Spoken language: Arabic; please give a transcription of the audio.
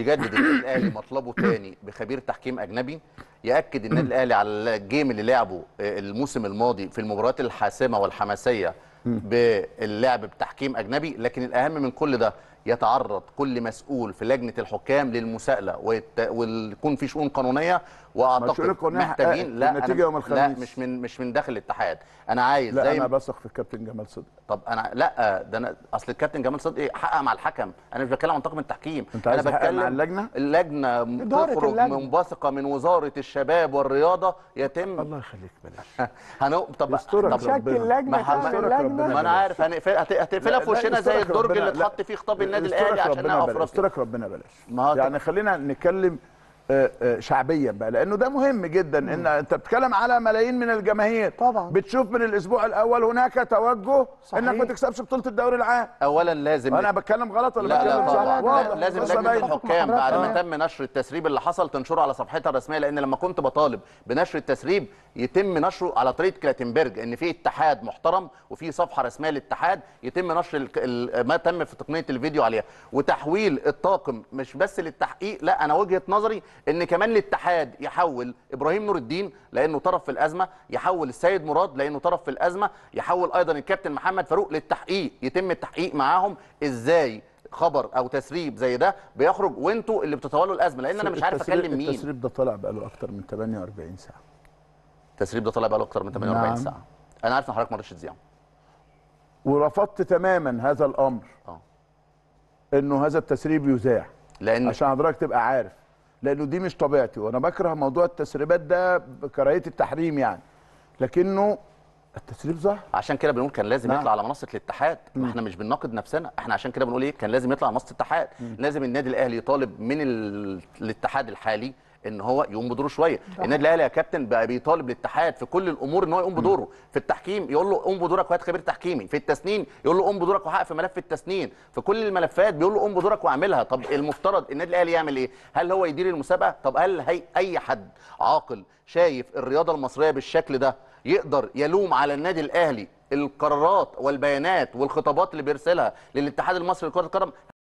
يجدد النادي الأهلي مطلبه تاني بخبير تحكيم أجنبي يأكد النادي الأهلي على الجيم اللي لعبه آه، الموسم الماضي في المباريات الحاسمة والحماسية باللعب بتحكيم أجنبي لكن الأهم من كل ده يتعرض كل مسؤول في لجنة الحكام للمساءلة ويت- ويكون في شؤون قانونية وأعتقد محتاجين لا النتيجة أنا يوم لا الخميس. مش من مش من داخل الاتحاد أنا عايز لا زي أنا بثق في الكابتن جمال صدقي طب أنا لا ده أنا أصل الكابتن جمال صدقي حقق مع الحكم أنا مش بتكلم عن طاقم التحكيم أنت أنا عايز تحقق مع اللجنة؟ اللجنة إدارة تخرج. منبثقه من وزارة الشباب والرياضة يتم الله يخليك بلاش هنو... طب طب شكل. لجنه ما. ما أنا عارف هنقفل هت- هتقفلها لا- في لا، وشنا زي الدرج. اللي لا. اتحط فيه خطاب النادي الأهلي عشان ربنا بلاش. افريقيا يسترك ربنا بلاش يعني خلينا نتكلم آه، آه، شعبيا بقى لأنه ده مهم جدا إن أنت بتتكلم على ملايين من الجماهير طبعا. بتشوف من الأسبوع الأول هناك توجه صحيح. إنك ما تكسبش بطولة الدوري العام اولا لازم أنا بتكلم غلط ولا لا بتكلم لا صح. لا لازم لجنة. الحكام بعد ما آه. تم نشر التسريب اللي حصل تنشره على صفحتها الرسمية لأن لما كنت بطالب بنشر التسريب يتم نشره على طريقة كلاتنبرج إن في اتحاد محترم وفي صفحة رسمية للاتحاد يتم نشر ما تم في تقنية الفيديو عليها. وتحويل الطاقم مش بس للتحقيق لا أنا وجهة نظري إن كمان الاتحاد يحول إبراهيم نور الدين لأنه طرف في الأزمة يحول السيد مراد لأنه طرف في الأزمة يحول أيضا الكابتن محمد فاروق للتحقيق. يتم التحقيق معاهم إزاي خبر أو تسريب زي ده بيخرج وأنتوا اللي بتتولوا الأزمة؟ لأن أنا مش عارف أكلم مين. التسريب ده طلع بقاله أكتر من 48 ساعة. التسريب ده طلع بقاله أكتر من 48 نعم. ساعة. أنا عارف إن حضرتك ما رضيتش تذيعه. ورفضت تماما هذا الأمر. آه. إنه هذا التسريب يذاع. لأن عشان حضرتك تبقى عارف. لأنه دي مش طبيعتي وأنا بكره موضوع التسريبات ده بكراهية التحريم يعني. لكنه التسريب ظهر عشان كده بنقول كان لازم نعم. يطلع على منصة الاتحاد. ما إحنا مش بنناقض نفسنا. إحنا عشان كده بنقول إيه؟ كان لازم يطلع على منصة الاتحاد. لازم النادي الأهلي يطالب من ال... الاتحاد الحالي ان هو يقوم بدوره شوية. النادي الاهلي يا كابتن بقى بيطالب الاتحاد في كل الأمور ان هو يقوم بدوره. في التحكيم يقول له قوم بدورك وهات خبير تحكيمي. في التسنين يقول له قوم بدورك وحقق في ملف التسنين. في كل الملفات بيقول له قوم بدورك واعملها. طب المفترض النادي الاهلي يعمل إيه؟ هل هو يدير المسابقة؟ طب هل هي أي حد عاقل شايف الرياضة المصرية بالشكل ده يقدر يلوم على النادي الاهلي القرارات والبيانات والخطابات اللي بيرسلها للاتحاد المصري لكرة القدم؟